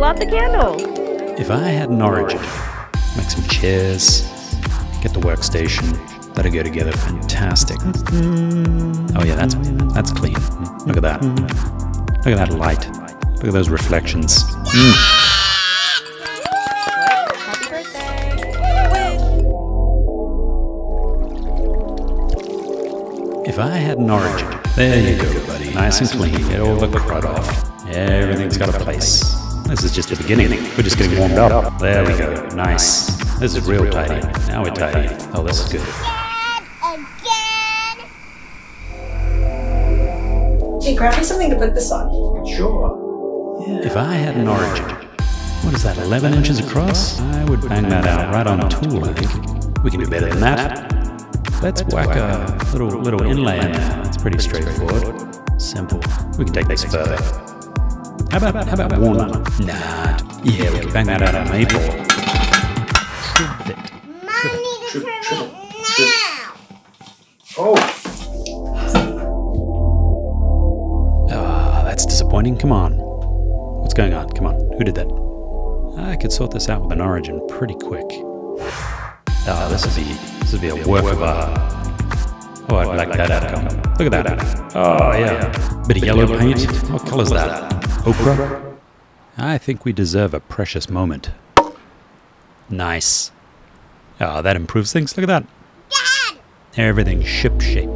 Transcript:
blow out the candles. If I had an origin, make some chairs, get the workstation, that'd go together fantastic. Oh yeah, that's that's clean. Look at that. Look at that light. Look at those reflections. Mm. If I had an origin, there you go, buddy. Nice and clean. Get all the crud off. Everything's got a place. This is just the beginning. We're just getting warmed up. There we go. Nice. This is real tidy. Now we're tidy. Oh, this is good. Again! Hey, grab me something to put this on. Sure. If I had an origin, what is that, 11 inches across? I would bang that out right on a tool, I think. We can do better than that. Let's whack a little little inlay in there. That's pretty straightforward. Simple. We can take this further. How about how about walnut? Nah. Yeah, we can bang that out on maple. Trivet. Mom needs a Trip, permit trip, now! Oh, Ah, that's disappointing. Come on. What's going on? Come on. Who did that? I could sort this out with an origin pretty quick. Ah, this would be this would be a work of art. Oh, I'd like that outcome. Look at that. Oh yeah. Bit of yellow paint. What color's that? Ochre. I think we deserve a precious moment. Nice. Ah, that improves things. Look at that. Dad! Everything's ship shape.